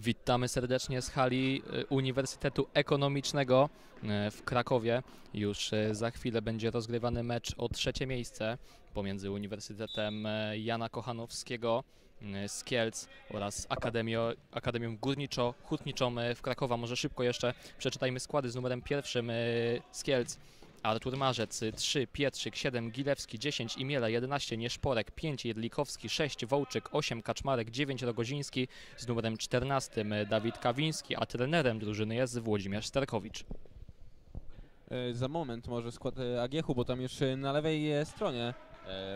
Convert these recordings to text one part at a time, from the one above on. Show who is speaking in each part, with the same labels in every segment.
Speaker 1: Witamy serdecznie z hali e, Uniwersytetu Ekonomicznego e, w Krakowie. Już e, za chwilę będzie rozgrywany mecz o trzecie miejsce pomiędzy Uniwersytetem Jana Kochanowskiego z Kielc oraz Akademio, Akademią Górniczo-Hutniczą w Krakowa. Może szybko jeszcze przeczytajmy składy z numerem pierwszym z Kielc. Artur Marzec, 3, Pietrzyk, 7, Gilewski, 10, Imiela, 11, Nieszporek, 5, Jedlikowski, 6, Wołczyk, 8, Kaczmarek, 9, Rogoziński, z numerem 14 Dawid Kawiński, a trenerem drużyny jest Włodzimierz Sterkowicz.
Speaker 2: E, Za moment może skład e, Agiechu, bo tam już e, na lewej stronie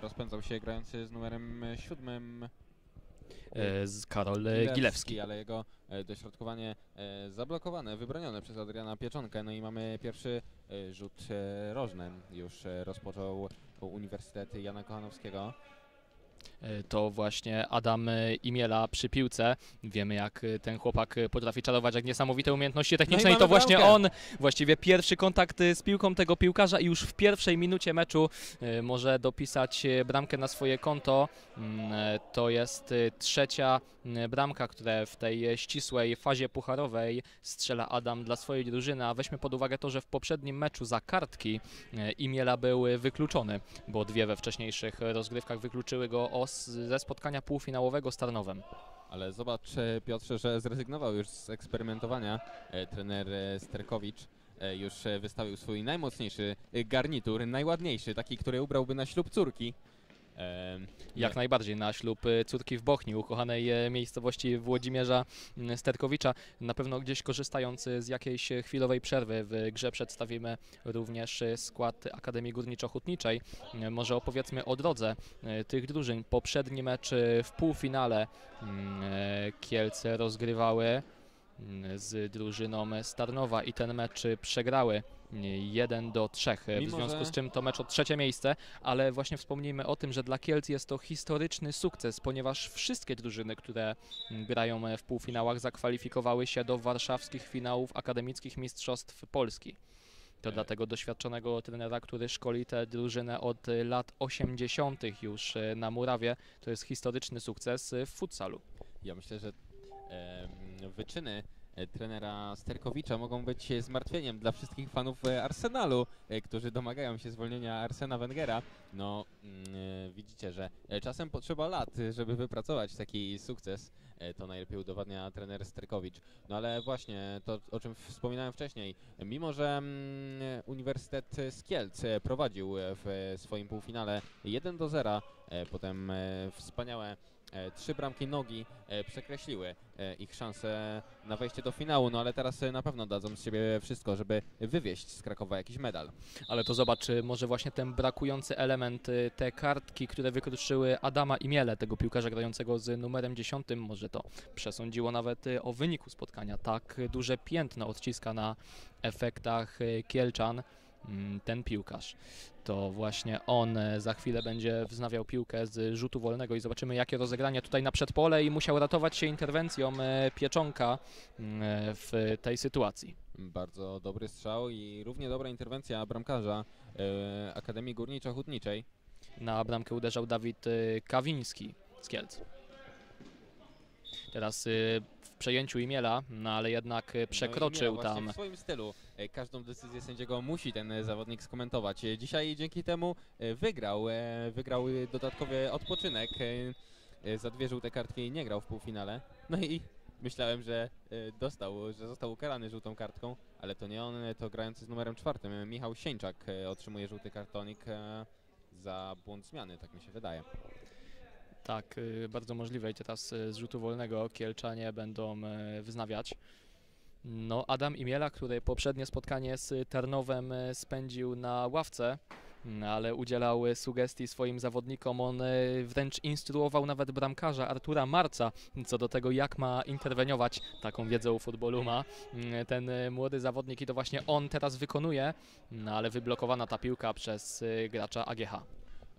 Speaker 2: rozpędzał się grający z numerem e, siódmym
Speaker 1: E, Z Karol e, Gilewski.
Speaker 2: ale jego e, dośrodkowanie e, zablokowane, wybronione przez Adriana Pieczonkę. No i mamy pierwszy rzut rożny. Już rozpoczął Uniwersytet Jana Kochanowskiego.
Speaker 1: E, To właśnie Adam e, Imiela przy piłce. Wiemy jak e, ten chłopak potrafi czarować, jak niesamowite umiejętności techniczne i
Speaker 2: mamy
Speaker 1: to właśnie
Speaker 2: bramkę.
Speaker 1: on, właściwie pierwszy kontakt z piłką tego piłkarza i już w pierwszej minucie meczu może dopisać bramkę na swoje konto. Mm, To jest trzecia bramka, które w tej ścisłej fazie pucharowej strzela Adam dla swojej drużyny, a weźmy pod uwagę to, że w poprzednim meczu za kartki Imiela był wykluczony, bo dwie we wcześniejszych rozgrywkach wykluczyły go os- ze spotkania półfinałowego z Tarnowem.
Speaker 2: Ale zobacz e, Piotrze, że zrezygnował już z eksperymentowania e, trener e, Sterkowicz. Już wystawił swój najmocniejszy garnitur, najładniejszy, taki, który ubrałby na ślub córki.
Speaker 1: Jak najbardziej na ślub y, córki w Bochni, ukochanej e, miejscowości Włodzimierza mm, Sterkowicza. Na pewno gdzieś korzystając y, z jakiejś chwilowej przerwy w grze przedstawimy również e, skład Akademii Górniczo-Hutniczej. E, Może opowiedzmy o drodze e, tych drużyn. Poprzedni mecz w półfinale mm, Kielce rozgrywały z drużyną Starnowa i ten mecz przegrały 1 do 3, w związku z czym to mecz o trzecie miejsce, ale właśnie wspomnijmy o tym, że dla Kielc jest to historyczny sukces, ponieważ wszystkie drużyny, które mm, grają w półfinałach zakwalifikowały się do warszawskich finałów akademickich mistrzostw Polski. To dlatego doświadczonego trenera, który szkoli tę drużynę od e, lat 80. już e, na murawie, to jest historyczny sukces e, w futsalu.
Speaker 2: Ja myślę, że wyczyny e, trenera Sterkowicza mogą być zmartwieniem dla wszystkich fanów e, Arsenalu, e, którzy domagają się zwolnienia Arsena Wengera. No, mm, widzicie, że czasem potrzeba lat, żeby wypracować taki sukces. To najlepiej udowadnia trener Sterkowicz. No ale właśnie to, o czym wspominałem wcześniej, mimo że mm, Uniwersytet z Kielc prowadził w swoim półfinale 1 do 0, e, potem wspaniałe trzy bramki nogi e, przekreśliły e, ich szanse na wejście do finału, no ale teraz e, na pewno dadzą z siebie wszystko, żeby wywieźć z Krakowa jakiś medal.
Speaker 1: Ale to zobacz, może właśnie ten brakujący element, te kartki, które wykluczyły Adama Imiele, tego piłkarza grającego z numerem 10, może to przesądziło nawet o wyniku spotkania. Tak duże piętno odciska na efektach Kielczan mm, ten piłkarz. To właśnie on e, za chwilę będzie wznawiał piłkę z rzutu wolnego i zobaczymy jakie rozegranie tutaj na przedpole i musiał ratować się interwencją e, Pieczonka mm, e, w tej sytuacji.
Speaker 2: Bardzo dobry strzał i równie dobra interwencja bramkarza Akademii Górniczo-Hutniczej.
Speaker 1: Na bramkę uderzał Dawid Kawiński z Kielc. Teraz w przejęciu Imiela, no ale jednak y, przekroczył
Speaker 2: no
Speaker 1: tam.
Speaker 2: W swoim stylu każdą decyzję sędziego musi ten e, zawodnik skomentować. E, Dzisiaj dzięki temu e, wygrał, e, wygrał e, dodatkowy odpoczynek. e, e, Za dwie żółte kartki nie grał w półfinale. No i myślałem, że e, dostał, że został ukarany żółtą kartką, ale to nie on, e, to grający z numerem czwartym. e, Michał Sieńczak e, otrzymuje żółty kartonik e, za błąd zmiany, tak mi się wydaje.
Speaker 1: Tak, bardzo możliwe i teraz z rzutu wolnego Kielczanie będą wznawiać. No, Adam Imiela, który poprzednie spotkanie z Tarnowem y, spędził na ławce, no, ale udzielał y, sugestii swoim zawodnikom. On y, wręcz instruował nawet bramkarza Artura Marca co do tego, jak ma interweniować. Taką wiedzę o futbolu ma mm, ten młody zawodnik i to właśnie on teraz wykonuje, no, ale wyblokowana ta piłka przez gracza AGH.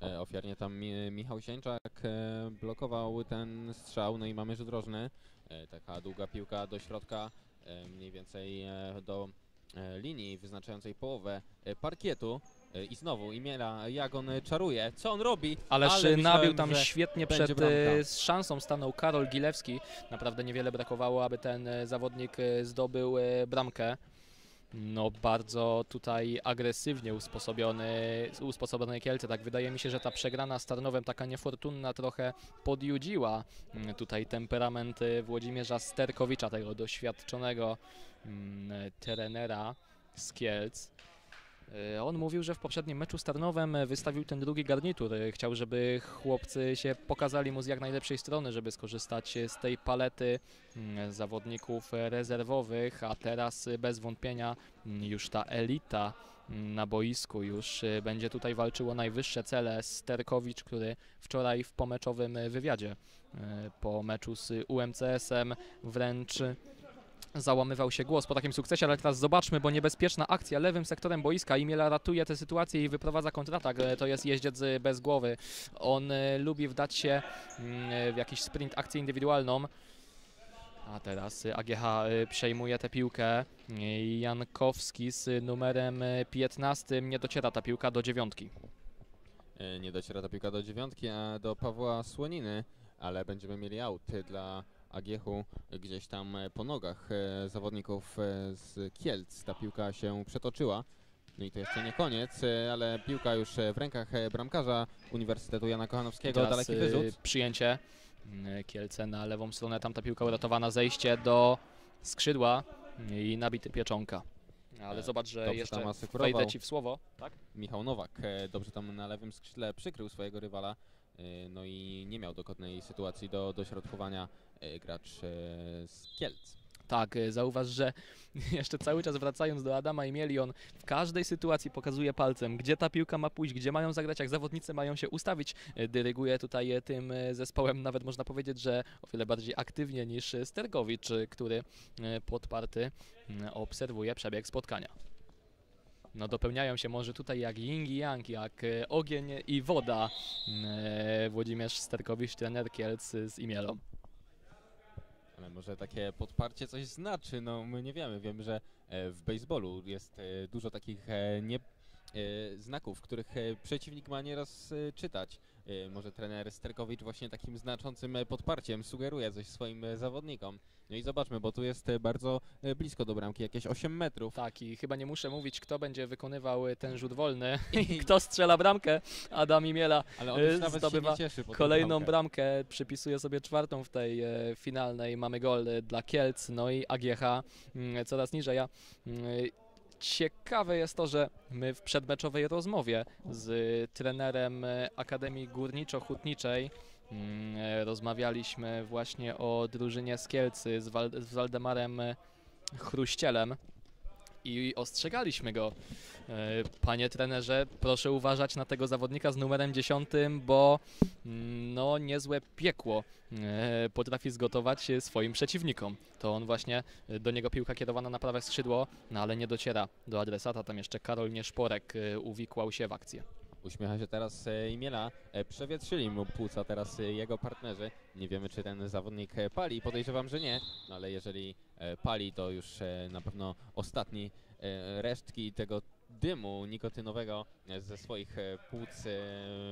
Speaker 2: E, Ofiarnie tam Mi- Michał Sieńczak e, blokował ten strzał, no i mamy rzut rożny. E, Taka długa piłka do środka, e, mniej więcej e, do e, linii wyznaczającej połowę e, parkietu. E, I znowu Imiela Jagon e, czaruje. Co on robi?
Speaker 1: Ależ
Speaker 2: Ale
Speaker 1: nabił tam świetnie przed e, z szansą stanął Karol Gilewski. Naprawdę niewiele brakowało, aby ten e, zawodnik e, zdobył e, bramkę. No bardzo tutaj agresywnie usposobiony, usposobione Kielce. Tak wydaje mi się, że ta przegrana z Tarnowem taka niefortunna trochę podjudziła mm, tutaj temperament e, Włodzimierza Sterkowicza, tego doświadczonego mm, trenera z Kielc. E, On mówił, że w poprzednim meczu z Tarnowem e, wystawił ten drugi garnitur. E, Chciał, żeby chłopcy się pokazali mu z jak najlepszej strony, żeby skorzystać z tej palety mm, zawodników rezerwowych, a teraz bez wątpienia mm, już ta elita mm, na boisku już będzie tutaj walczył o najwyższe cele. Sterkowicz, który wczoraj w pomeczowym wywiadzie po meczu z UMCS-em wręcz załamywał się głos po takim sukcesie, ale teraz zobaczmy, bo niebezpieczna akcja lewym sektorem boiska. Imiela ratuje tę sytuację i wyprowadza kontratak. E, To jest jeździec e, bez głowy. On e, lubi wdać się mm, w jakiś sprint, akcję indywidualną. A teraz AGH przejmuje tę piłkę. Jankowski z numerem e, 15 nie dociera ta piłka do dziewiątki.
Speaker 2: Nie dociera ta piłka do dziewiątki, a do Pawła Słoniny, ale będziemy mieli aut dla Agiechu gdzieś tam e, po nogach e, zawodników e, z Kielc. Ta piłka się przetoczyła. No i to jeszcze nie koniec, ale piłka już w rękach bramkarza Uniwersytetu Jana Kochanowskiego.
Speaker 1: Teraz,
Speaker 2: Daleki wyrzut.
Speaker 1: Przyjęcie. Mm, Kielce na lewą stronę, tam ta piłka uratowana, zejście do skrzydła i nabity pieczonka. Ale zobacz, że
Speaker 2: dobrze
Speaker 1: jeszcze wejdę ci w słowo. Tak?
Speaker 2: Michał Nowak dobrze tam na lewym skrzydle przykrył swojego rywala. No i nie miał dogodnej sytuacji do dośrodkowania gracz e, z Kielc.
Speaker 1: Tak, y, zauważ, że jeszcze cały czas wracając do Adama i Mieli, on w każdej sytuacji pokazuje palcem, gdzie ta piłka ma pójść, gdzie mają zagrać, jak zawodnicy mają się ustawić. Dyryguje tutaj tym zespołem, nawet można powiedzieć, że o wiele bardziej aktywnie niż Stergowicz, który podparty obserwuje przebieg spotkania. No dopełniają się może tutaj jak yin i yang, jak ogień i woda Włodzimierz Sterkowicz, trener Kielc z Imielą.
Speaker 2: Ale może takie podparcie coś znaczy, no my nie wiemy. Wiemy, że e, w baseballu jest e, dużo takich e, nie, znaków, których przeciwnik ma nieraz czytać. Może trener Sterkowicz właśnie takim znaczącym podparciem sugeruje coś swoim zawodnikom. No i zobaczmy, bo tu jest e, bardzo e, blisko do bramki, jakieś 8 metrów.
Speaker 1: Tak, i chyba nie muszę mówić, kto będzie wykonywał y, ten rzut wolny i kto strzela bramkę. Adam Imiela
Speaker 2: Ale on
Speaker 1: e,
Speaker 2: nawet się
Speaker 1: zdobywa
Speaker 2: nie cieszy
Speaker 1: kolejną
Speaker 2: bramkę.
Speaker 1: bramkę, przypisuje sobie czwartą w tej e, finalnej. Mamy gol e, dla Kielc, no i AGH mm, coraz niżej. A, mm, Ciekawe jest to, że my w przedmeczowej rozmowie z trenerem e, Akademii Górniczo-Hutniczej e, rozmawialiśmy właśnie o drużynie z Kielcy z, Wal- z Waldemarem e, Chruścielem i ostrzegaliśmy go. E, Panie trenerze, proszę uważać na tego zawodnika z numerem 10, bo mm, no niezłe piekło e, potrafi zgotować e, swoim przeciwnikom. To on właśnie, e, do niego piłka kierowana na prawe skrzydło, no ale nie dociera do adresata. Tam jeszcze Karol Nieszporek e, uwikłał się w akcję.
Speaker 2: Uśmiecha się teraz e, Imiela. E, przewietrzyli mu płuca teraz e, jego partnerzy. Nie wiemy, czy ten zawodnik pali. Podejrzewam, że nie, no ale jeżeli pali, to już na pewno ostatni resztki tego dymu nikotynowego ze swoich płuc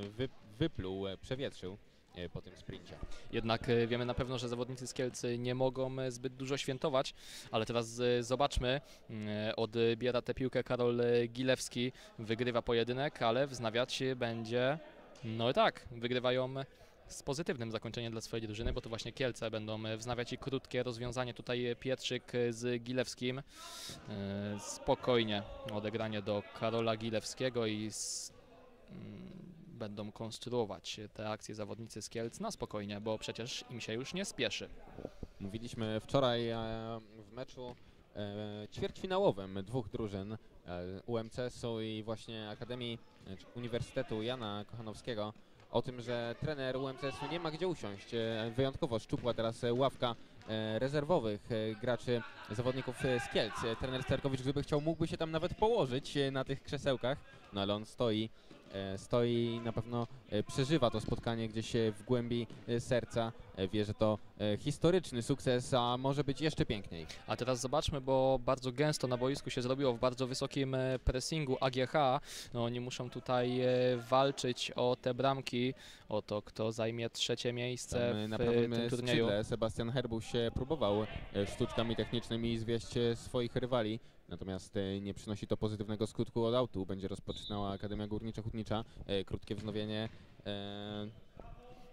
Speaker 2: wy, wypluł, przewietrzył po tym sprincie.
Speaker 1: Jednak e, wiemy na pewno, że zawodnicy z Kielcy nie mogą e, zbyt dużo świętować, ale teraz e, zobaczmy, e, odbiera tę piłkę Karol e, Gilewski, wygrywa pojedynek, ale wznawiać będzie, no tak, wygrywają z pozytywnym zakończeniem dla swojej drużyny, bo to właśnie Kielce będą e, wznawiać i krótkie rozwiązanie tutaj e, Pietrzyk e, z Gilewskim. E, Spokojnie odegranie do Karola Gilewskiego i s- mm, będą konstruować te akcje zawodnicy z Kielc na spokojnie, bo przecież im się już nie spieszy.
Speaker 2: Mówiliśmy wczoraj e, w meczu e, ćwierćfinałowym dwóch drużyn e, UMCS-u i właśnie Akademii e, Uniwersytetu Jana Kochanowskiego o tym, że trener UMCS-u nie ma gdzie usiąść. E, Wyjątkowo szczupła teraz e, ławka e, rezerwowych e, graczy, zawodników e, z Kielc. E, Trener Sterkowicz, gdyby chciał, mógłby się tam nawet położyć e, na tych krzesełkach, no ale on stoi e, stoi, na pewno e, przeżywa to spotkanie gdzieś e, w głębi e, serca. E, Wie, że to e, historyczny sukces, a może być jeszcze piękniej.
Speaker 1: A teraz zobaczmy, bo bardzo gęsto na boisku się zrobiło w bardzo wysokim e, pressingu AGH. No, oni muszą tutaj e, walczyć o te bramki, o to, kto zajmie trzecie miejsce
Speaker 2: Tam, e,
Speaker 1: w
Speaker 2: na
Speaker 1: e,
Speaker 2: prawym
Speaker 1: tym
Speaker 2: e,
Speaker 1: turnieju.
Speaker 2: skrzydle Sebastian Herbuś się próbował e, sztuczkami technicznymi zwieść e, swoich rywali, natomiast e, nie przynosi to pozytywnego skutku od autu. Będzie rozpoczynała Akademia Górnicza-Hutnicza. E, Krótkie wznowienie.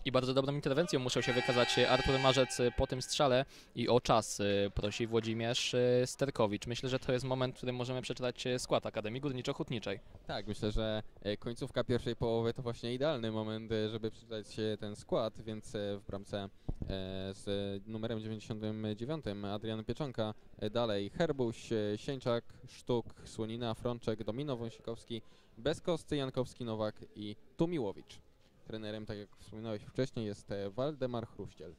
Speaker 1: I bardzo dobrą interwencją musiał się wykazać Artur Marzec po tym strzale i o czas e, prosi Włodzimierz e, Sterkowicz. Myślę, że to jest moment, w którym możemy przeczytać e, skład Akademii Górniczo-Hutniczej.
Speaker 2: Tak, myślę, że końcówka pierwszej połowy to właśnie idealny moment, żeby przeczytać ten skład, więc w bramce z numerem 99 Adrian Pieczonka, dalej Herbuś, Sieńczak, Sztuk, Słonina, Frączek, Domino Wąsikowski, Bezkosty, Jankowski, Nowak i Tumiłowicz. Trenerem, tak jak wspominałeś wcześniej, jest e, Waldemar Chruściel.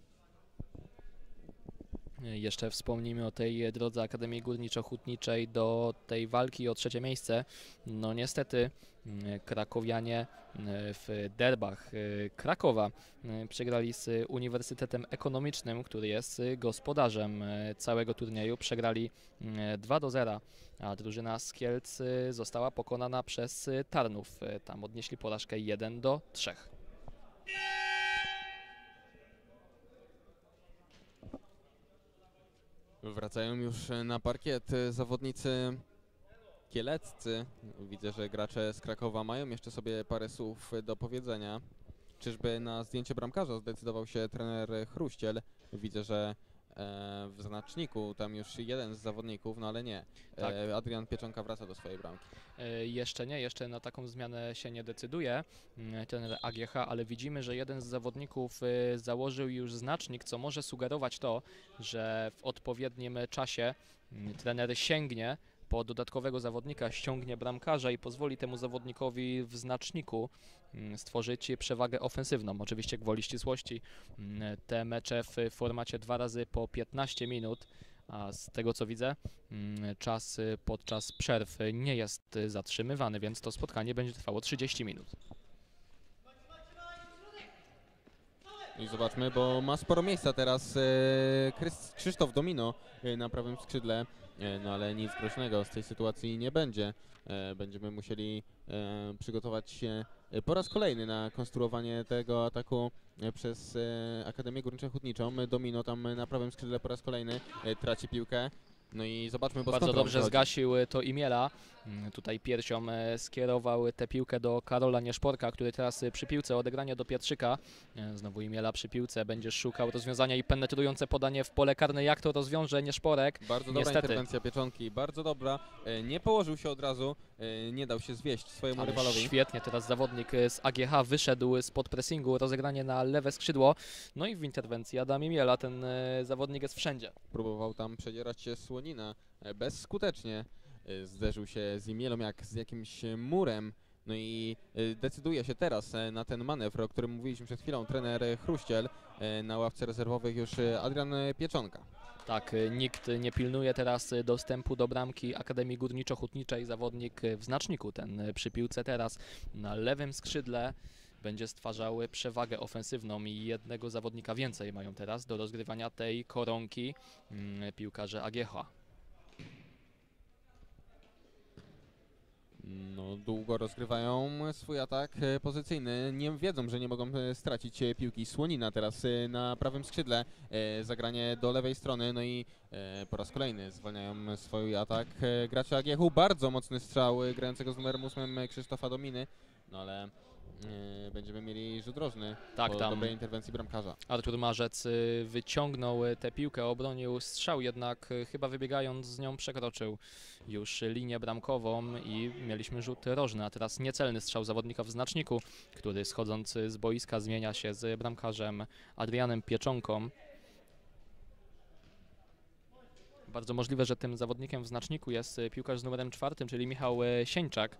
Speaker 1: Jeszcze wspomnijmy o tej drodze Akademii Górniczo-Hutniczej do tej walki o trzecie miejsce. No niestety mm, krakowianie e, w derbach e, Krakowa e, przegrali z Uniwersytetem Ekonomicznym, który jest gospodarzem e, całego turnieju. Przegrali mm, 2 do 0, a drużyna z Kielc e, została pokonana przez Tarnów. Tam odnieśli porażkę 1 do 3.
Speaker 2: Wracają już e, na parkiet e, zawodnicy kieleccy. Widzę, że gracze z Krakowa mają jeszcze sobie parę słów e, do powiedzenia. Czyżby na zdjęcie bramkarza zdecydował się trener Chruściel? Widzę, że w znaczniku tam już jeden z zawodników, no ale nie.
Speaker 1: Tak.
Speaker 2: E, Adrian Pieczonka wraca do swojej bramki.
Speaker 1: E, Jeszcze nie, jeszcze na taką zmianę się nie decyduje mm, ten AGH, ale widzimy, że jeden z zawodników e, założył już znacznik, co może sugerować to, że w odpowiednim czasie mm, trener sięgnie po dodatkowego zawodnika, ściągnie bramkarza i pozwoli temu zawodnikowi w znaczniku stworzyć przewagę ofensywną. Oczywiście gwoli ścisłości mm, te mecze w formacie dwa razy po 15 minut a z tego co widzę, mm, czas y, podczas przerw y, nie jest y, zatrzymywany, więc to spotkanie będzie trwało 30 minut.
Speaker 2: I zobaczmy, bo ma sporo miejsca teraz Krys- Krzysztof Domino e, na prawym skrzydle, no ale nic groźnego z tej sytuacji nie będzie. E, będziemy musieli e, przygotować się e, po raz kolejny na konstruowanie tego ataku e, przez e, Akademię Górniczo-Hutniczą. Domino tam e, na prawym skrzydle po raz kolejny e, traci piłkę. No i zobaczmy, bo
Speaker 1: Bardzo dobrze zgasił to Imiela. Mm, Tutaj piersią e, skierował tę piłkę do Karola Nieszporka, który teraz y, przy piłce odegranie do Pietrzyka. E, Znowu Imiela przy piłce, będzie szukał rozwiązania i penetrujące podanie w pole karne. Jak to rozwiąże Nieszporek?
Speaker 2: Bardzo dobra
Speaker 1: Niestety.
Speaker 2: interwencja Pieczonki, bardzo dobra. E, nie położył się od razu, e, nie dał się zwieść swojemu
Speaker 1: Ale
Speaker 2: rywalowi.
Speaker 1: świetnie, teraz zawodnik z AGH wyszedł spod pressingu, rozegranie na lewe skrzydło. No i w interwencji Adam Imiela, ten e, zawodnik jest wszędzie.
Speaker 2: Próbował tam przedzierać się Słonina e, bezskutecznie. E, Zderzył się z Imielą jak z jakimś e, murem. No i e, decyduje się teraz na ten manewr, o którym mówiliśmy przed chwilą trener Chruściel. Na ławce rezerwowych już Adrian Pieczonka.
Speaker 1: Tak, y, nikt nie pilnuje teraz y, dostępu do bramki Akademii Górniczo-Hutniczej. Zawodnik y, w znaczniku, ten y, przy piłce teraz na lewym skrzydle będzie stwarzał y, przewagę ofensywną i jednego zawodnika więcej mają teraz do rozgrywania tej koronki mm, piłkarze AGH.
Speaker 2: No, długo rozgrywają swój atak e, pozycyjny. Nie wiedzą, że nie mogą e, stracić e, piłki. Słonina teraz na prawym skrzydle. Zagranie do lewej strony. No i po raz kolejny zwalniają swój atak gracze Agiechu. Bardzo mocny strzał grającego z numerem 8 e, Krzysztofa Dominy. No ale będziemy mieli rzut rożny
Speaker 1: Tak,
Speaker 2: po
Speaker 1: tam
Speaker 2: dobrej interwencji bramkarza.
Speaker 1: Artur Marzec y, wyciągnął y, tę piłkę, obronił strzał, jednak y, chyba wybiegając z nią przekroczył już linię bramkową i mieliśmy rzut rożny, a teraz niecelny strzał zawodnika w znaczniku, który schodząc z boiska zmienia się z bramkarzem Adrianem Pieczonką. Bardzo możliwe, że tym zawodnikiem w znaczniku jest y, piłkarz z numerem czwartym, czyli Michał y, Sieńczak.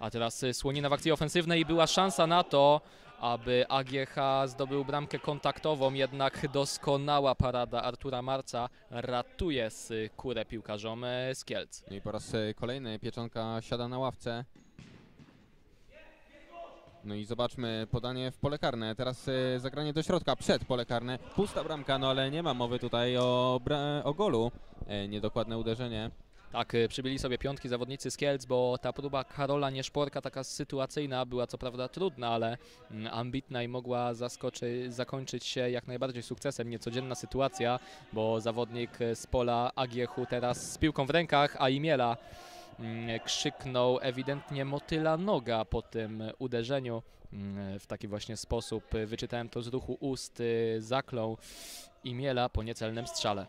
Speaker 1: A teraz y, Słonina w akcji ofensywnej i była szansa na to, aby AGH zdobył bramkę kontaktową, jednak doskonała parada Artura Marca ratuje skórę piłkarzom z Kielc.
Speaker 2: No i po raz e, kolejny Pieczonka siada na ławce. No i zobaczmy podanie w pole karne. Teraz e, zagranie do środka, przed pole karne. Pusta bramka, no ale nie ma mowy tutaj o, o golu. E, niedokładne uderzenie.
Speaker 1: Tak, y, przybili sobie piątki zawodnicy z Kielc, bo ta próba Karola Nieszporka, taka sytuacyjna, była co prawda trudna, ale mm, ambitna i mogła zaskoczy, zakończyć się jak najbardziej sukcesem. Niecodzienna sytuacja, bo zawodnik z pola Agiechu teraz z piłką w rękach, a Imiela krzyknął ewidentnie motyla noga po tym uderzeniu. Mm, W taki właśnie sposób wyczytałem to z ruchu ust, y, zaklął Imiela po niecelnym strzale.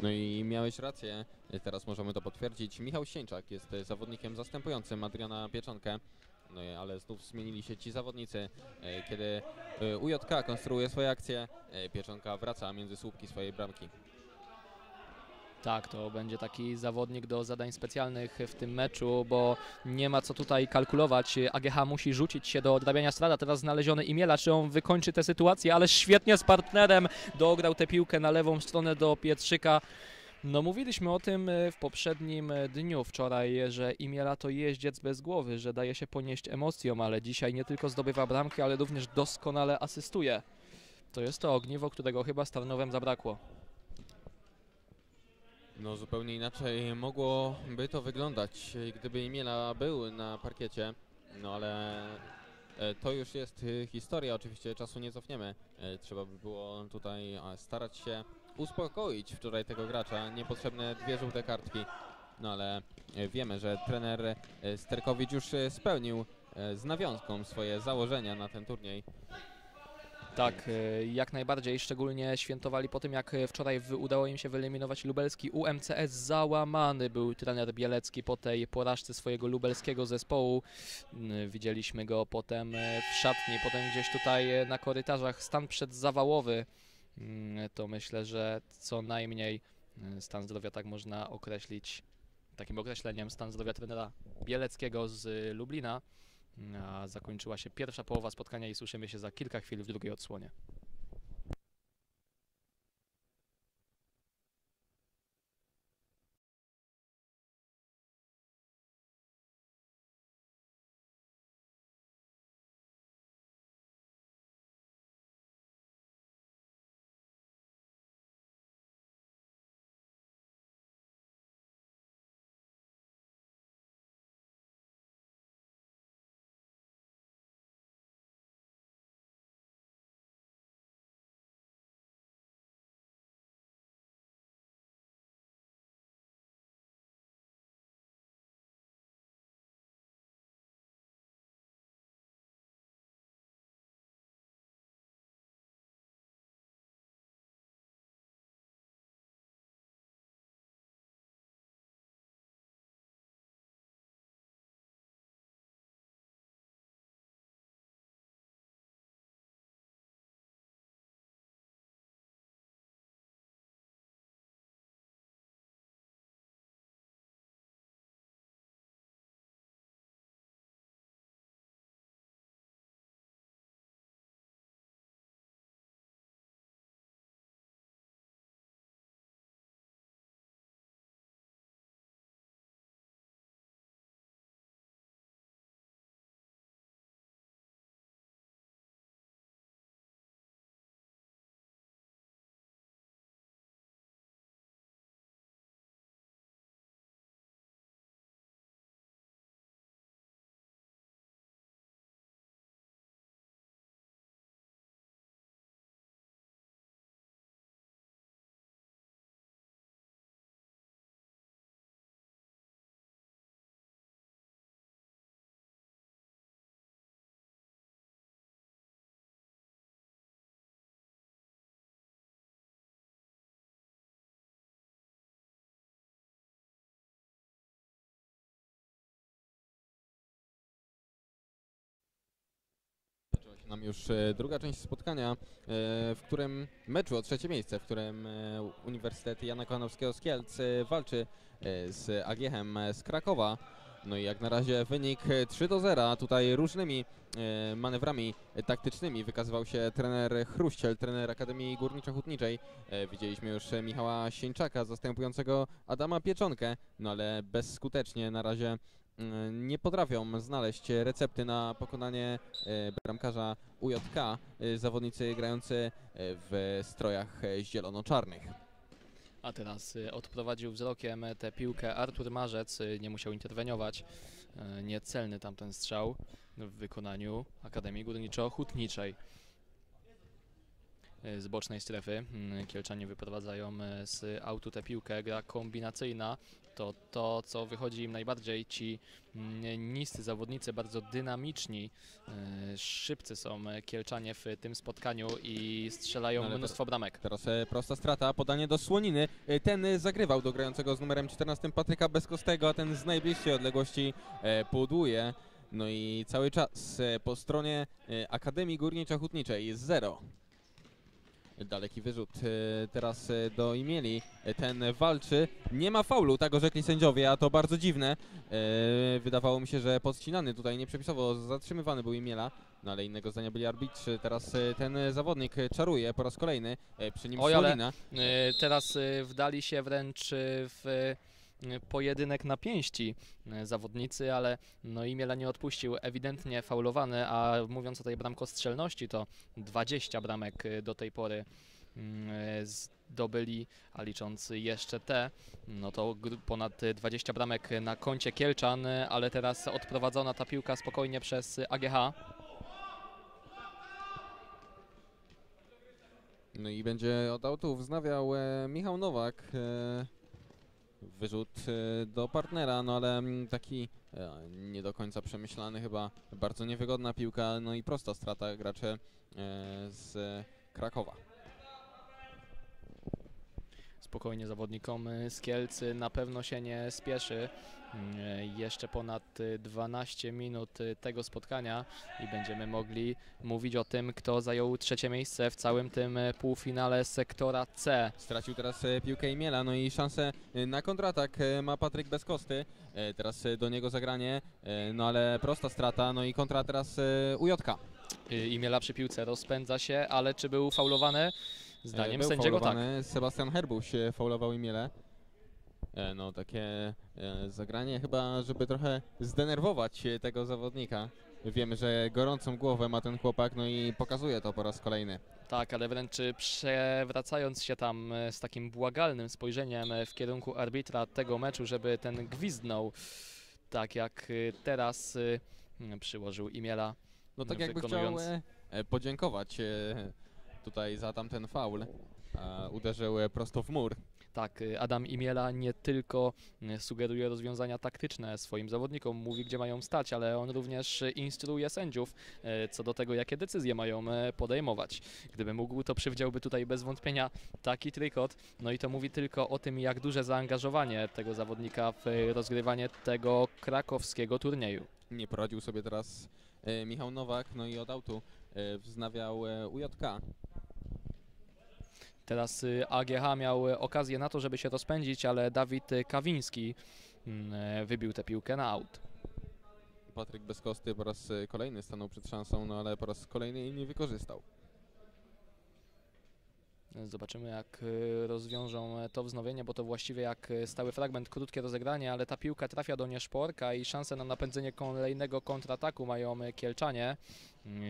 Speaker 2: No i miałeś rację, teraz możemy to potwierdzić. Michał Sieńczak jest zawodnikiem zastępującym Adriana Pieczonkę. No i- ale znów zmienili się ci zawodnicy. E, Kiedy e, UJK konstruuje swoje akcje, e, Pieczonka wraca między słupki swojej bramki.
Speaker 1: Tak, to będzie taki zawodnik do zadań specjalnych w tym meczu, bo nie ma co tutaj kalkulować. AGH musi rzucić się do odrabiania strada. Teraz znaleziony Imiela, czy on wykończy tę sytuację, ale świetnie z partnerem dograł tę piłkę na lewą stronę do Pietrzyka. No mówiliśmy o tym e, w poprzednim e, dniu wczoraj, że Imiela to jeździec bez głowy, że daje się ponieść emocjom, ale dzisiaj nie tylko zdobywa bramki, ale również doskonale asystuje. To jest to ogniwo, którego chyba Starnowem zabrakło.
Speaker 2: No zupełnie inaczej mogłoby to wyglądać, gdyby Imiela był na parkiecie. No ale e, to już jest historia, oczywiście czasu nie cofniemy. E, Trzeba by było tutaj starać się uspokoić wczoraj tego gracza. Niepotrzebne dwie żółte kartki. No ale e, wiemy, że trener Sterkowicz już spełnił z nawiązką swoje założenia na ten turniej.
Speaker 1: Tak, e, jak najbardziej, szczególnie świętowali po tym, jak e, wczoraj udało im się wyeliminować lubelski UMCS. Załamany był trener Bielecki po tej porażce swojego lubelskiego zespołu. Widzieliśmy go potem e, w szatni, potem gdzieś tutaj na korytarzach. Stan przedzawałowy. Mm, To myślę, że co najmniej stan zdrowia tak można określić takim określeniem stan zdrowia trenera Bieleckiego z Lublina. Zakończyła się pierwsza połowa spotkania i słyszymy się za kilka chwil w drugiej odsłonie.
Speaker 2: Nam już e, druga część spotkania, e, w którym meczu o trzecie miejsce, w którym e, Uniwersytet Jana Kochanowskiego z Kielc walczy z AGH-em z Krakowa. No i jak na razie wynik e, 3 do 0. Tutaj różnymi manewrami taktycznymi wykazywał się trener Chruściel, trener Akademii Górniczo-Hutniczej. Widzieliśmy już Michała Sieńczaka zastępującego Adama Pieczonkę, no ale bezskutecznie na razie nie potrafią znaleźć recepty na pokonanie e, bramkarza UJK, e, zawodnicy grający w strojach zielono-czarnych.
Speaker 1: A teraz y, odprowadził wzrokiem tę piłkę Artur Marzec, y, nie musiał interweniować. Y, Niecelny tamten strzał w wykonaniu Akademii Górniczo-Hutniczej. Y, Z bocznej strefy Kielczanie wyprowadzają y, z autu tę piłkę, gra kombinacyjna. To to, co wychodzi im najbardziej. Ci mm, niscy zawodnicy, bardzo dynamiczni, y, szybcy są y, Kielczanie w tym spotkaniu i strzelają
Speaker 2: No
Speaker 1: mnóstwo bramek.
Speaker 2: Teraz e, prosta strata, podanie do Słoniny. E, Ten e, zagrywał do grającego z numerem 14 Patryka Bezkostego, a ten z najbliższej odległości e, pudłuje. No i cały czas e, po stronie e, Akademii Górniczo-Hutniczej jest 0. Daleki wyrzut e, teraz e, do Imieli. E, Ten walczy. Nie ma faulu, tak orzekli sędziowie, a to bardzo dziwne. Wydawało mi się, że podścinany tutaj nieprzepisowo zatrzymywany był Imiela. No ale innego zdania byli arbitrzy. Teraz ten zawodnik czaruje po raz kolejny. Przy nim
Speaker 1: Oj. Y, Teraz wdali się wręcz w pojedynek na pięści y, zawodnicy, ale no Imiela nie odpuścił, ewidentnie faulowany, a mówiąc o tej bramkostrzelności, to 20 bramek y, do tej pory mm, y, zdobyli, a licząc jeszcze te, no to ponad y, 20 bramek na koncie Kielczan, ale teraz odprowadzona ta piłka spokojnie przez AGH.
Speaker 2: No i będzie od autu wznawiał e, Michał Nowak. Wyrzut e, do partnera, no ale mm, taki e, nie do końca przemyślany chyba. Bardzo niewygodna piłka, no i prosta strata gracze e, z Krakowa.
Speaker 1: Spokojnie zawodnikom y, z Kielcy na pewno się nie spieszy. Y, Jeszcze ponad y, 12 minut y, tego spotkania i będziemy mogli mówić o tym, kto zajął trzecie miejsce w całym tym y, półfinale sektora C.
Speaker 2: Stracił teraz piłkę Imiela, no i szansę na kontratak ma Patryk Bezkosty. Teraz do niego zagranie, no ale prosta strata, no i kontra teraz UJK.
Speaker 1: Y, Imiela przy piłce rozpędza się, ale czy był faulowany? Zdaniem
Speaker 2: Był
Speaker 1: sędziego tak.
Speaker 2: faulowany. Sebastian Herbuś e, faulował Imiele. E, No takie e, zagranie chyba, żeby trochę zdenerwować e, tego zawodnika. Wiemy, że gorącą głowę ma ten chłopak, no i pokazuje to po raz kolejny.
Speaker 1: Tak, ale wręcz przewracając się tam e, z takim błagalnym spojrzeniem e, w kierunku arbitra tego meczu, żeby ten gwizdnął, tak jak e, teraz e, przyłożył Imiela.
Speaker 2: No tak jakby chciał
Speaker 1: Wykonując-
Speaker 2: e, e, podziękować e, tutaj za tamten faul. E, prosto w mur.
Speaker 1: Tak, y, Adam Imiela nie tylko sugeruje rozwiązania taktyczne swoim zawodnikom, mówi gdzie mają stać, ale on również instruuje sędziów y, co do tego, jakie decyzje mają podejmować. Gdyby mógł, to przywdziałby tutaj bez wątpienia taki trykot. No i to mówi tylko o tym, jak duże zaangażowanie tego zawodnika w rozgrywanie tego krakowskiego turnieju.
Speaker 2: Nie poradził sobie teraz e, Michał Nowak, no i od autu e, wznawiał e, UJK.
Speaker 1: Teraz y, AGH miał y, okazję na to, żeby się rozpędzić, ale Dawid y, Kawiński mm, y, wybił tę piłkę na aut.
Speaker 2: Patryk Bezkosty po raz e, kolejny stanął przed szansą, no ale po raz kolejny jej nie wykorzystał.
Speaker 1: Zobaczymy jak rozwiążą e, to wznowienie, bo to właściwie jak stały fragment, krótkie rozegranie, ale ta piłka trafia do nieszporka i szansę na napędzenie kolejnego kontrataku mają y, Kielczanie.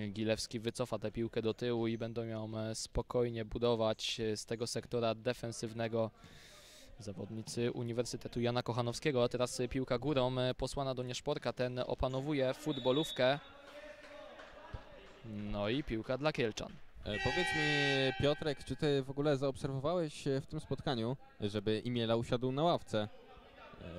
Speaker 1: Gilewski wycofa tę piłkę do tyłu i będą ją e, spokojnie budować y, z tego sektora defensywnego zawodnicy Uniwersytetu Jana Kochanowskiego. A teraz y, piłka górą e, posłana do nieszporka, ten opanowuje futbolówkę. No i piłka dla Kielczan.
Speaker 2: E, Powiedz mi, Piotrek, czy ty w ogóle zaobserwowałeś e, w tym spotkaniu, żeby Imiela usiadł na ławce?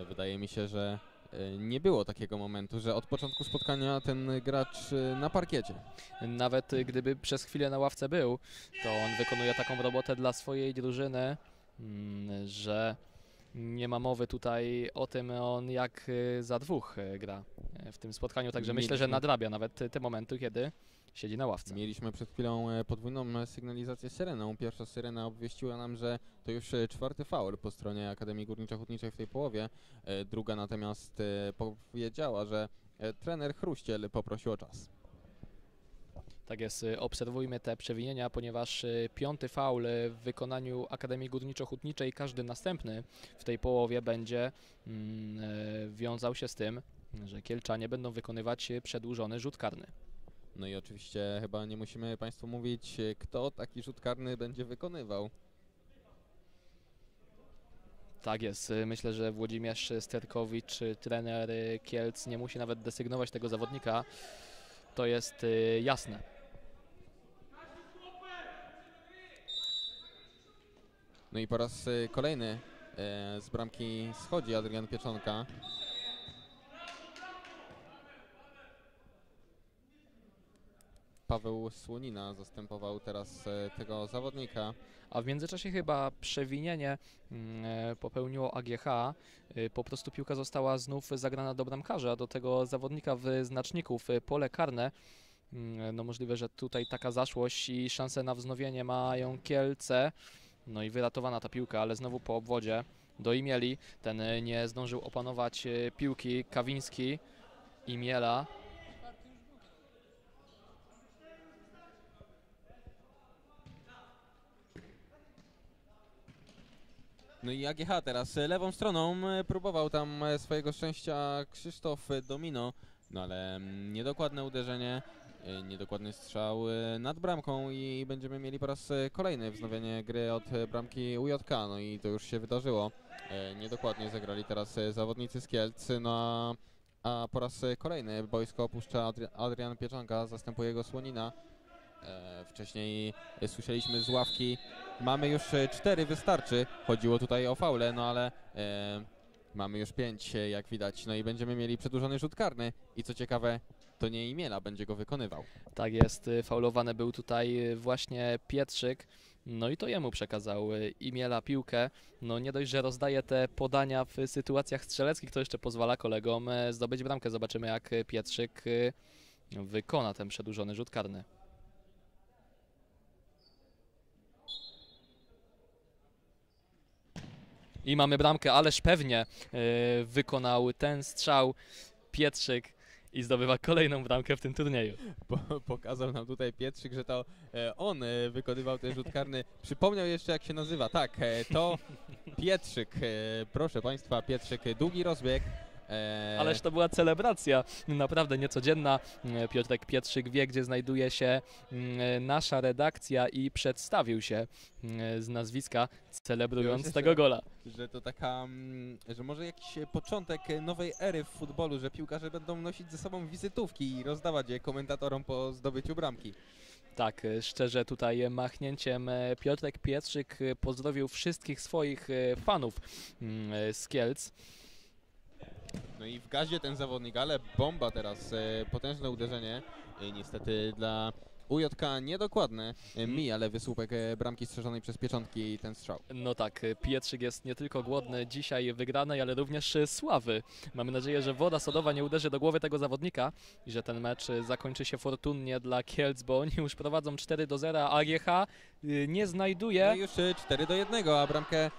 Speaker 2: E, Wydaje mi się, że e, nie było takiego momentu, że od początku spotkania ten gracz e, na parkiecie.
Speaker 1: Nawet y, gdyby przez chwilę na ławce był, to on wykonuje taką robotę dla swojej drużyny, mm, że nie ma mowy tutaj o tym, on jak y, za dwóch y, gra y, w tym spotkaniu. Także myślę, że nadrabia nawet y, te momenty, kiedy siedzi na ławce.
Speaker 2: Mieliśmy przed chwilą e, podwójną e, sygnalizację syreną. Pierwsza syrena obwieściła nam, że to już e, czwarty faul po stronie Akademii Górniczo-Hutniczej w tej połowie. Druga natomiast powiedziała, że trener Chruściel poprosił o czas.
Speaker 1: Tak jest, obserwujmy te przewinienia, ponieważ piąty faul w wykonaniu Akademii Górniczo-Hutniczej, każdy następny w tej połowie będzie mm, wiązał się z tym, że Kielczanie będą wykonywać przedłużony rzut karny.
Speaker 2: No i oczywiście chyba nie musimy Państwu mówić, e, kto taki rzut karny będzie wykonywał.
Speaker 1: Tak jest. y, Myślę, że Włodzimierz Sterkowicz, y, trener y, Kielc, nie musi nawet desygnować tego zawodnika. To jest y, jasne.
Speaker 2: No i po raz kolejny z bramki schodzi Adrian Pieczonka. Paweł Słonina zastępował teraz e, tego zawodnika.
Speaker 1: A w międzyczasie chyba przewinienie mm, e, popełniło AGH. Y, Po prostu piłka została znów zagrana do bramkarza, do tego zawodnika w znaczników y, pole karne. Mm, No możliwe, że tutaj taka zaszłość i szanse na wznowienie mają Kielce. No i wyratowana ta piłka, ale znowu po obwodzie do Imieli. Ten nie zdążył opanować piłki. Kawiński, Imiela.
Speaker 2: No i AGH teraz e, lewą stroną e, próbował tam e, swojego szczęścia Krzysztof Domino, no ale mm, niedokładne uderzenie, niedokładny strzał nad bramką i będziemy mieli po raz kolejny wznowienie gry od bramki UJK, no i to już się wydarzyło. Niedokładnie zagrali teraz zawodnicy z Kielc, no a, a po raz kolejny boisko opuszcza Adri- Adrian Pieczonka, zastępuje go Słonina. Wcześniej słyszeliśmy z ławki Mamy już e, cztery, wystarczy. Chodziło tutaj o faule, no ale e, mamy już pięć, e, jak widać. No i będziemy mieli przedłużony rzut karny. I co ciekawe, to nie Imiela będzie go wykonywał.
Speaker 1: Tak jest, y, faulowany był tutaj właśnie Pietrzyk. No i to jemu przekazał Imiela piłkę. No nie dość, że rozdaje te podania w sytuacjach strzeleckich, to jeszcze pozwala kolegom e, zdobyć bramkę. Zobaczymy jak Pietrzyk wykona ten przedłużony rzut karny. I mamy bramkę, ależ pewnie y, wykonał ten strzał Pietrzyk i zdobywa kolejną bramkę w tym turnieju.
Speaker 2: Po, pokazał nam tutaj Pietrzyk, że to e, on e, wykonywał ten rzut karny. Przypomniał jeszcze, jak się nazywa. Tak, e, to Pietrzyk. E, proszę Państwa, Pietrzyk, e, długi rozbieg. E,
Speaker 1: Ależ to była celebracja, naprawdę niecodzienna. Mm, Piotrek Pietrzyk wie, gdzie znajduje się mm, nasza redakcja i przedstawił się mm, z nazwiska, celebrując tego
Speaker 2: że-
Speaker 1: gola.
Speaker 2: że to taka, że może jakiś początek nowej ery w futbolu, że piłkarze będą nosić ze sobą wizytówki i rozdawać je komentatorom po zdobyciu bramki.
Speaker 1: Tak, e, szczerze tutaj machnięciem e, Piotrek Pietrzyk e, pozdrowił wszystkich swoich fanów z Kielc.
Speaker 2: No i w gazie ten zawodnik, ale bomba teraz, e, potężne uderzenie. Niestety dla UJK niedokładne. E, mi, ale wysłupek e, bramki strzeżonej przez pieczątki i ten strzał.
Speaker 1: No tak, e, Pietrzyk jest nie tylko głodny dzisiaj wygranej, ale również sławy. Mamy nadzieję, że woda sodowa nie uderzy do głowy tego zawodnika i że ten mecz zakończy się fortunnie dla Kielc, bo oni już prowadzą 4 do 0, a AGH nie znajduje.
Speaker 2: No już e, 4 do 1, a bramkę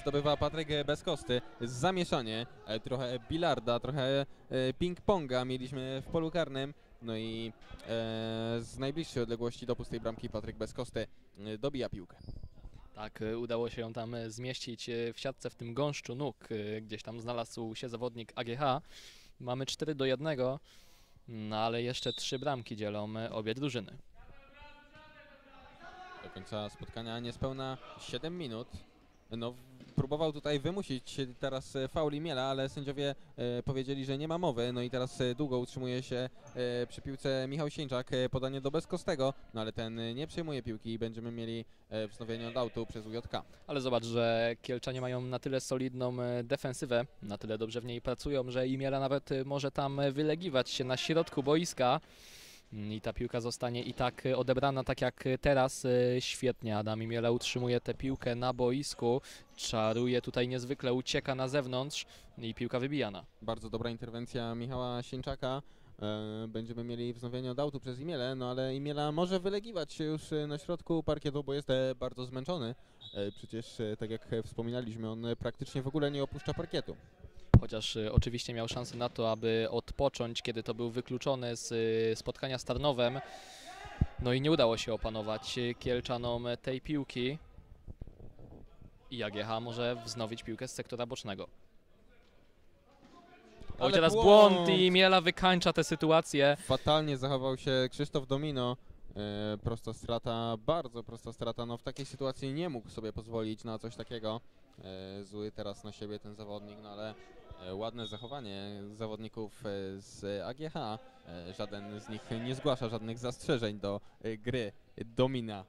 Speaker 2: zdobywa Patryk Bezkosty. Zamieszanie, trochę bilarda, trochę ping-ponga mieliśmy w polu karnym. No i e, z najbliższej odległości do pustej bramki Patryk Bezkosty e, dobija piłkę.
Speaker 1: Tak, e, udało się ją tam e, zmieścić w siatce w tym gąszczu nóg. Gdzieś tam znalazł się zawodnik AGH. Mamy 4 do 1, no ale jeszcze trzy bramki dzielą obie drużyny.
Speaker 2: Do końca spotkania niespełna 7 minut. No, próbował tutaj wymusić teraz e, faul Imiela, ale sędziowie e, powiedzieli, że nie ma mowy. No i teraz e, długo utrzymuje się przy piłce Michał Sieńczak. Podanie do Bezkostego, no ale ten nie przejmuje piłki i będziemy mieli wznowienie od autu przez UJK.
Speaker 1: Ale zobacz, że Kielczanie mają na tyle solidną defensywę, na tyle dobrze w niej pracują, że Imiela nawet e, może tam wylegiwać się na środku boiska. Mm, I ta piłka zostanie i tak e, odebrana, tak jak e, teraz. e, Świetnie Adam Imiela utrzymuje tę piłkę na boisku. Czaruje tutaj niezwykle, ucieka na zewnątrz i piłka wybijana.
Speaker 2: Bardzo dobra interwencja Michała Sieńczaka. Będziemy mieli wznowienie od autu przez Imielę, no ale Imiela może wylegiwać się już na środku parkietu, bo jest bardzo zmęczony. Przecież, tak jak wspominaliśmy, on praktycznie w ogóle nie opuszcza parkietu.
Speaker 1: Chociaż e, oczywiście miał szansę na to, aby odpocząć, kiedy to był wykluczony z e, spotkania z Tarnowem. No i nie udało się opanować e, Kielczanom tej piłki. I AGH może wznowić piłkę z sektora bocznego. Oj, teraz
Speaker 2: błąd.
Speaker 1: błąd i Miela wykańcza tę sytuację.
Speaker 2: Fatalnie zachował się Krzysztof Domino. E, prosta strata, bardzo prosta strata. No w takiej sytuacji nie mógł sobie pozwolić na coś takiego. E, zły teraz na siebie ten zawodnik, no ale e, ładne zachowanie zawodników e, z AGH. Żaden z nich nie zgłasza żadnych zastrzeżeń do gry Domina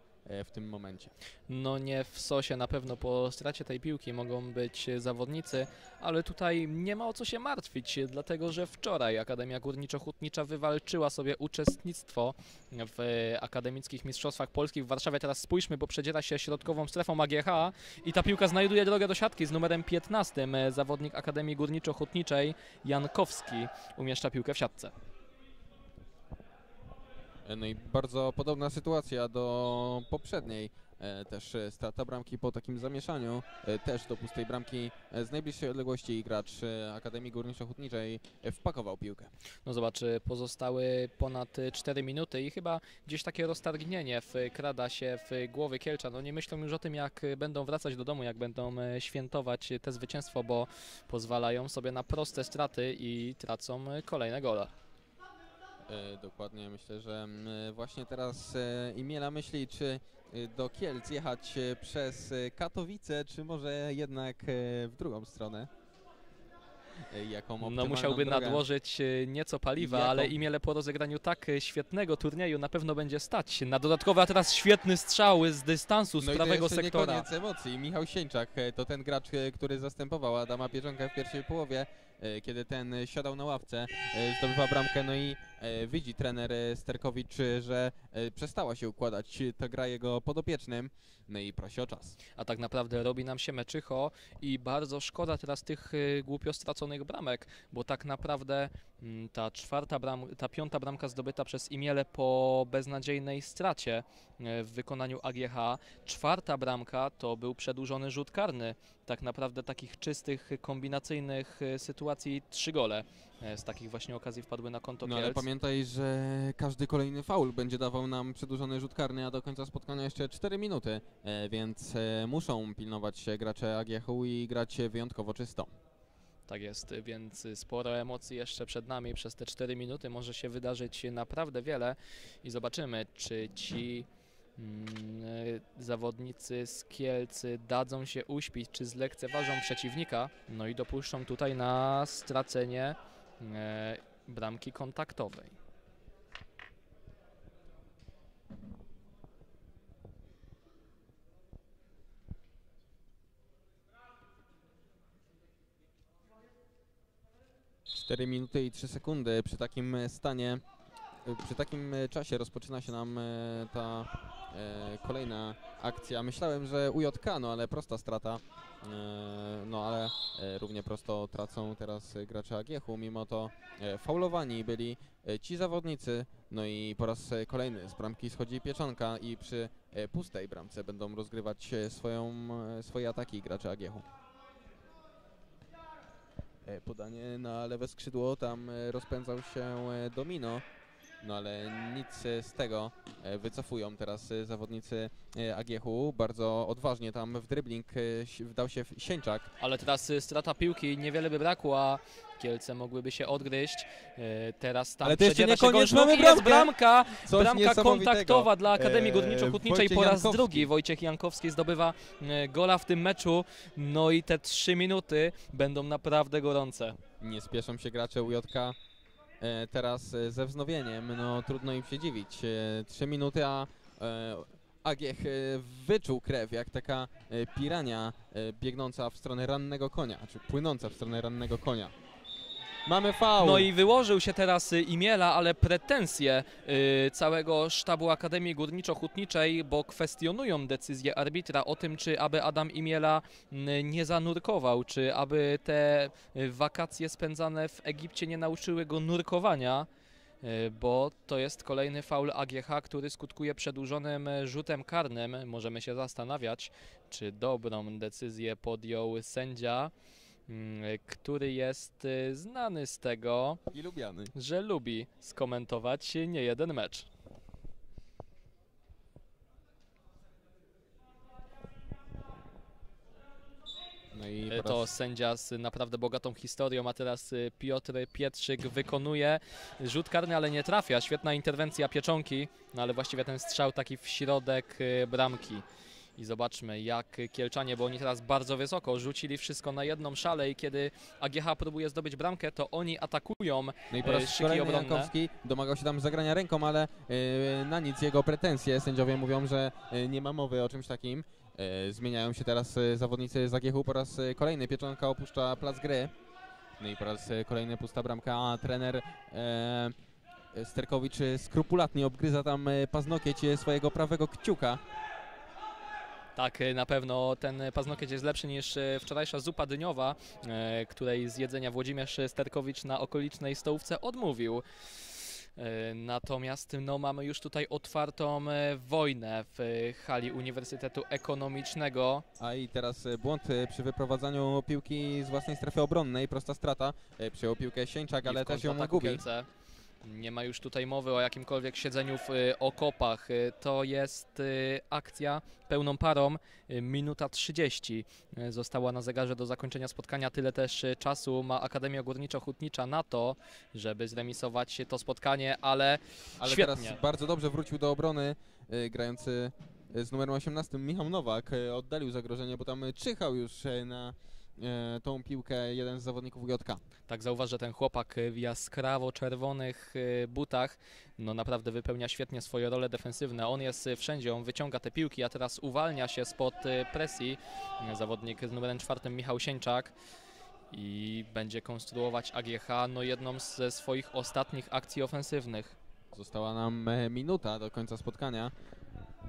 Speaker 2: w tym momencie.
Speaker 1: No nie w sosie na pewno po stracie tej piłki mogą być zawodnicy, ale tutaj nie ma o co się martwić, dlatego że wczoraj Akademia Górniczo-Hutnicza wywalczyła sobie uczestnictwo w akademickich mistrzostwach polskich w Warszawie. Teraz spójrzmy, bo przedziera się środkową strefą AGH i ta piłka znajduje drogę do siatki z numerem 15. Zawodnik Akademii Górniczo-Hutniczej Jankowski umieszcza piłkę w siatce.
Speaker 2: E, No i bardzo podobna sytuacja do poprzedniej. E, Też e, strata bramki po takim zamieszaniu, też do pustej bramki z najbliższej odległości gracz Akademii Górniczo-Hutniczej wpakował piłkę.
Speaker 1: No zobacz, pozostały ponad y, 4 minuty i chyba gdzieś takie roztargnienie wkrada się w głowy Kielcza. No nie myślą już o tym, jak będą wracać do domu, jak będą świętować te zwycięstwo, bo pozwalają sobie na proste straty i tracą kolejne gole.
Speaker 2: E, Dokładnie, myślę, że mm, właśnie teraz e, Imiela myśli, czy e, do Kielc jechać przez Katowice, czy może jednak w drugą stronę. Jaką
Speaker 1: No musiałby
Speaker 2: drogę?
Speaker 1: nadłożyć nieco paliwa,
Speaker 2: Jaką-
Speaker 1: ale Imiele po rozegraniu tak świetnego turnieju na pewno będzie stać na dodatkowe, a teraz świetny strzał z dystansu z
Speaker 2: No i
Speaker 1: prawego
Speaker 2: to jeszcze
Speaker 1: sektora.
Speaker 2: nie koniec emocji. Michał Sieńczak to ten gracz, który zastępował Adama Pierzonka w pierwszej połowie, kiedy ten siadał na ławce, zdobywa bramkę, no i widzi trener e, Sterkowicz, e, że e, przestała się układać e, ta gra jego podopiecznym, no i prosi o czas.
Speaker 1: A tak naprawdę robi nam się meczycho i bardzo szkoda teraz tych głupio straconych bramek, bo tak naprawdę mm, ta czwarta bram, ta piąta bramka zdobyta przez Imiele po beznadziejnej stracie w wykonaniu AGH, czwarta bramka to był przedłużony rzut karny. Tak naprawdę takich czystych, kombinacyjnych sytuacji trzy gole z takich właśnie okazji wpadły na konto
Speaker 2: No ale
Speaker 1: Kielc.
Speaker 2: pamiętaj, że każdy kolejny faul będzie dawał nam przedłużony rzut karny, a do końca spotkania jeszcze 4 minuty, e, więc e, muszą pilnować się gracze AGH-u i grać wyjątkowo czysto.
Speaker 1: Tak jest, więc sporo emocji jeszcze przed nami. Przez te 4 minuty może się wydarzyć naprawdę wiele i zobaczymy, czy ci mm, zawodnicy z Kielcy dadzą się uśpić, czy zlekceważą przeciwnika, no i dopuszczą tutaj na stracenie e, bramki kontaktowej.
Speaker 2: Cztery minuty i 3 sekundy przy takim e, stanie, e, przy takim e, czasie rozpoczyna się nam e, ta e, kolejna akcja. Myślałem, że UJK, no ale prosta strata. No ale równie prosto tracą teraz gracze AGH-u, mimo to faulowani byli ci zawodnicy. No i po raz kolejny z bramki schodzi pieczonka i przy pustej bramce będą rozgrywać swoją, swoje ataki gracze. E, Podanie na lewe skrzydło, tam rozpędzał się Domino, no ale nic z tego. E, Wycofują teraz e, zawodnicy e, AGH-u, bardzo odważnie tam w dribbling wdał się Sieńczak.
Speaker 1: Ale teraz strata piłki, niewiele by brakło, a Kielce mogłyby się odgryźć. Teraz tam
Speaker 2: Ale to jeszcze nie koniec, mamy bramkę!
Speaker 1: bramka!
Speaker 2: Coś
Speaker 1: Bramka kontaktowa dla Akademii Górniczo-Hutniczej po raz
Speaker 2: Jankowski.
Speaker 1: drugi. Wojciech Jankowski zdobywa gola w tym meczu. No i te trzy minuty będą naprawdę gorące.
Speaker 2: Nie spieszą się gracze UJK teraz e, ze wznowieniem, no trudno im się dziwić. E, Trzy minuty, a e, e, wyczuł krew jak taka e, pirania e, biegnąca w stronę rannego konia, czy płynąca w stronę rannego konia. Mamy faul!
Speaker 1: No i wyłożył się teraz y, Imiela, ale pretensje y, całego sztabu Akademii Górniczo-Hutniczej, bo kwestionują decyzję arbitra o tym, czy aby Adam Imiela nie zanurkował, czy aby te y, wakacje spędzane w Egipcie nie nauczyły go nurkowania. y, Bo to jest kolejny faul AGH, który skutkuje przedłużonym rzutem karnym. Możemy się zastanawiać, czy dobrą decyzję podjął sędzia, który jest y, znany z tego, że lubi skomentować nie jeden mecz.
Speaker 2: No i
Speaker 1: E,
Speaker 2: po
Speaker 1: To
Speaker 2: raz-
Speaker 1: sędzia z naprawdę bogatą historią, a teraz y, Piotr Pietrzyk wykonuje rzut karny, ale nie trafia. Świetna interwencja Pieczonki, no ale właściwie ten strzał taki w środek y, bramki. I zobaczmy, jak Kielczanie, bo oni teraz bardzo wysoko rzucili wszystko na jedną szalę i kiedy AGH próbuje zdobyć bramkę, to oni atakują.
Speaker 2: No i po
Speaker 1: e,
Speaker 2: raz
Speaker 1: szyki
Speaker 2: kolejny
Speaker 1: obronne.
Speaker 2: Jankowski domagał się tam zagrania ręką, ale e, na nic jego pretensje. Sędziowie mówią, że e, nie ma mowy o czymś takim. E, zmieniają się teraz e, zawodnicy Zagiechu. Po raz e, kolejny Pieczonka opuszcza plac gry. No i po raz e, kolejny pusta bramka, a trener e, Sterkowicz e, skrupulatnie obgryza tam e, paznokieć e, swojego prawego kciuka.
Speaker 1: Tak, y, na pewno ten paznokieć jest lepszy niż y, wczorajsza zupa dyniowa, y, której z jedzenia Włodzimierz Sterkowicz na okolicznej stołówce odmówił. Natomiast no, mamy już tutaj otwartą wojnę w hali Uniwersytetu Ekonomicznego.
Speaker 2: A i teraz błąd przy wyprowadzaniu piłki z własnej strefy obronnej, prosta strata. Przyjął piłkę Sieńczak, ale też ją gubi.
Speaker 1: Kielce. Nie ma już tutaj mowy o jakimkolwiek siedzeniu w y, okopach. Y, To jest y, akcja pełną parą. Minuta 30 y, została na zegarze do zakończenia spotkania. Tyle też czasu ma Akademia Górniczo-Hutnicza na to, żeby zremisować to spotkanie, ale
Speaker 2: Ale
Speaker 1: Świetnie.
Speaker 2: teraz bardzo dobrze wrócił do obrony grający z numerem 18 Michał Nowak. Oddalił zagrożenie, bo tam czyhał już na tą piłkę jeden z zawodników JK.
Speaker 1: tak zauważ, że ten chłopak w jaskrawo-czerwonych y, butach no naprawdę wypełnia świetnie swoje role defensywne. On jest wszędzie, on wyciąga te piłki, a teraz uwalnia się spod y, presji zawodnik z numerem czwartym Michał Sieńczak i będzie konstruować AGH no jedną ze swoich ostatnich akcji ofensywnych.
Speaker 2: Została nam e, minuta do końca spotkania.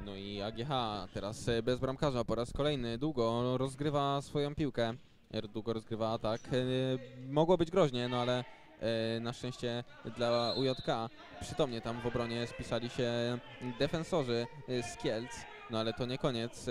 Speaker 2: No i AGH teraz e, bez bramkarza po raz kolejny długo rozgrywa swoją piłkę. E, Długo rozgrywa atak. E, Mogło być groźnie, no ale e, na szczęście dla UJK przytomnie tam w obronie spisali się defensorzy e, z Kielc. No ale to nie koniec.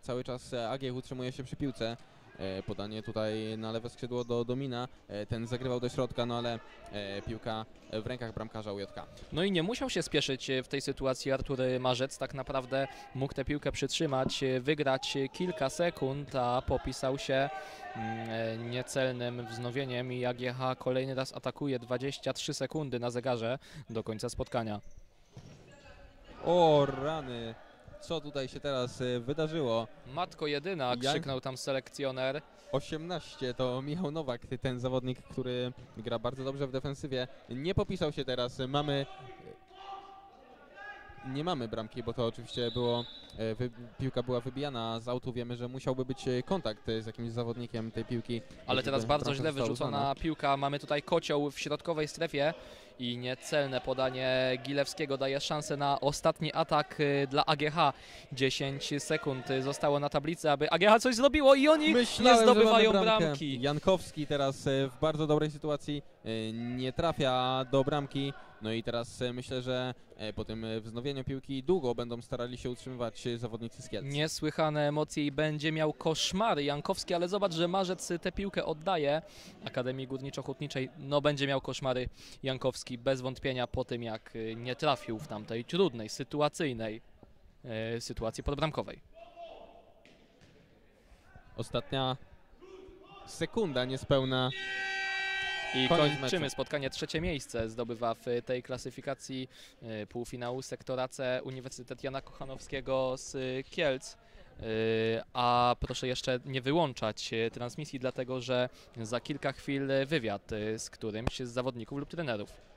Speaker 2: Cały czas AGH utrzymuje się przy piłce. E, Podanie tutaj na lewe skrzydło do Domina. E, Ten zagrywał do środka, no ale e, piłka w rękach bramkarza UJK.
Speaker 1: No i nie musiał się spieszyć w tej sytuacji Artur Marzec, tak naprawdę mógł tę piłkę przytrzymać, wygrać kilka sekund, a popisał się mm, niecelnym wznowieniem i AGH kolejny raz atakuje 23 sekundy na zegarze do końca spotkania.
Speaker 2: O rany, co tutaj się teraz e, wydarzyło?
Speaker 1: Matko jedyna, krzyknął tam selekcjoner.
Speaker 2: 18 to Michał Nowak, ten zawodnik, który gra bardzo dobrze w defensywie. Nie popisał się teraz, mamy... Nie mamy bramki, bo to oczywiście było, e, wy, piłka była wybijana z autu. Wiemy, że musiałby być e, kontakt e, z jakimś zawodnikiem tej piłki.
Speaker 1: Ale teraz bardzo źle wyrzucona piłka. Mamy tutaj kocioł w środkowej strefie i niecelne podanie Gilewskiego daje szansę na ostatni atak dla AGH. 10 sekund zostało na tablicy, aby AGH coś zrobiło i oni
Speaker 2: Myślałem,
Speaker 1: nie zdobywają bramki.
Speaker 2: Jankowski teraz w bardzo dobrej sytuacji nie trafia do bramki. No i teraz e, myślę, że e, po tym e, wznowieniu piłki długo będą starali się utrzymywać zawodnicy z Kielc.
Speaker 1: Niesłychane emocje i będzie miał koszmary Jankowski, ale zobacz, że Marzec tę piłkę oddaje Akademii Górniczo-Hutniczej. No będzie miał koszmary Jankowski bez wątpienia po tym, jak nie trafił w tamtej trudnej, sytuacyjnej y, sytuacji podbramkowej.
Speaker 2: Ostatnia sekunda niespełna.
Speaker 1: I
Speaker 2: Koniec
Speaker 1: kończymy
Speaker 2: meczu.
Speaker 1: spotkanie. Trzecie miejsce zdobywa w tej klasyfikacji y, półfinału sektora C Uniwersytet Jana Kochanowskiego z Kielc. Y, A proszę jeszcze nie wyłączać y, transmisji, dlatego że za kilka chwil wywiad z którymś z zawodników lub trenerów.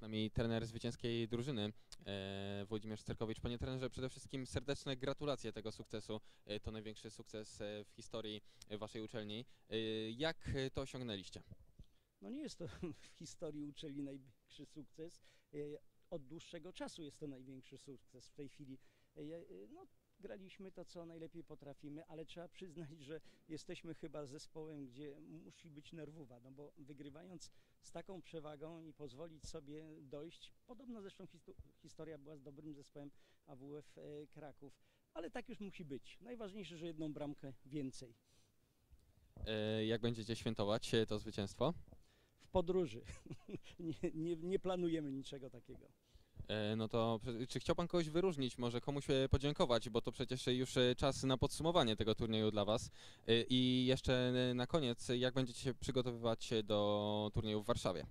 Speaker 2: Z nami trener zwycięskiej drużyny e, Włodzimierz Sterkowicz. Panie trenerze, przede wszystkim serdeczne gratulacje tego sukcesu. E, to największy sukces e, w historii e, waszej uczelni. E, jak to osiągnęliście?
Speaker 3: No nie jest to w historii uczelni największy sukces. E, Od dłuższego czasu jest to największy sukces. W tej chwili no, graliśmy to, co najlepiej potrafimy, ale trzeba przyznać, że jesteśmy chyba zespołem, gdzie musi być nerwowa, no bo wygrywając z taką przewagą i pozwolić sobie dojść, podobno zresztą histo- historia była z dobrym zespołem AWF e, Kraków, ale tak już musi być. Najważniejsze, że jedną bramkę więcej.
Speaker 2: E, jak będziecie świętować e, to zwycięstwo?
Speaker 3: W podróży nie, nie, nie planujemy niczego takiego.
Speaker 2: E, No to czy chciał Pan kogoś wyróżnić, może komuś e, podziękować, bo to przecież już e, czas na podsumowanie tego turnieju dla Was. I jeszcze na koniec, jak będziecie się przygotowywać do turnieju w Warszawie?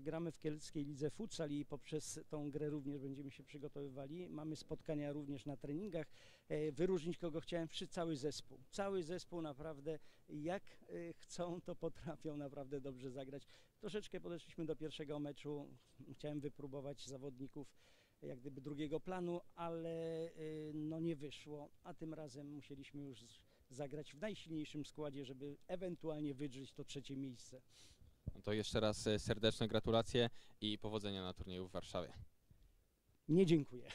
Speaker 3: Gramy w Kielskiej Lidze Futsal i poprzez tą grę również będziemy się przygotowywali. Mamy spotkania również na treningach. Wyróżnić kogo chciałem, cały zespół. Cały zespół naprawdę jak chcą, to potrafią naprawdę dobrze zagrać. Troszeczkę podeszliśmy do pierwszego meczu. Chciałem wypróbować zawodników jak gdyby drugiego planu, ale e, no nie wyszło, a tym razem musieliśmy już zagrać w najsilniejszym składzie, żeby ewentualnie wydrzeć to trzecie miejsce.
Speaker 2: No to jeszcze raz e, serdeczne gratulacje i powodzenia na turnieju w Warszawie.
Speaker 3: Nie dziękuję.